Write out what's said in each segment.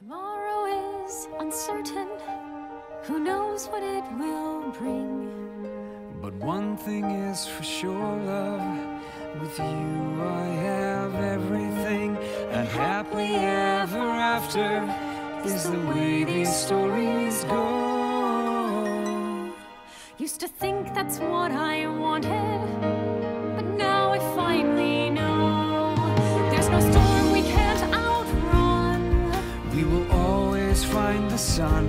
Tomorrow is uncertain. Who knows what it will bring? But one thing is for sure, love. With you, I have everything. And happily ever after is the way these stories go. Used to think that's what I wanted, find the sun,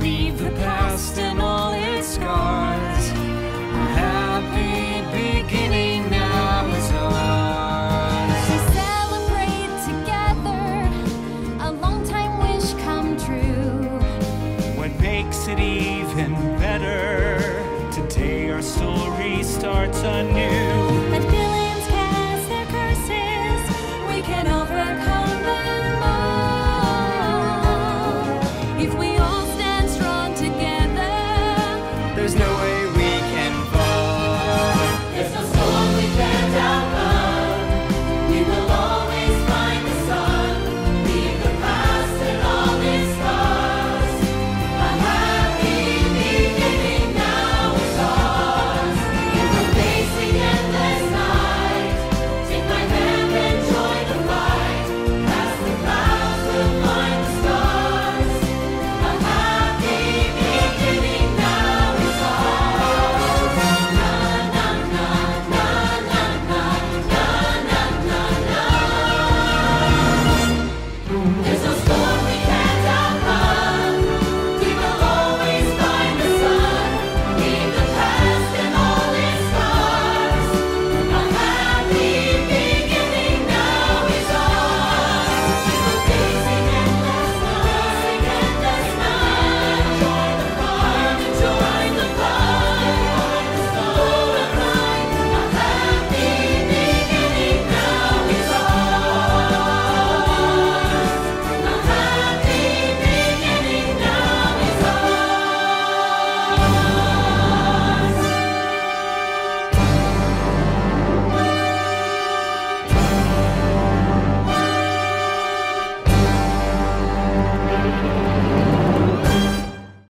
leave the past and all its scars. A happy beginning now is ours. To celebrate together, a long time wish come true. What makes it even better? Today our story starts anew.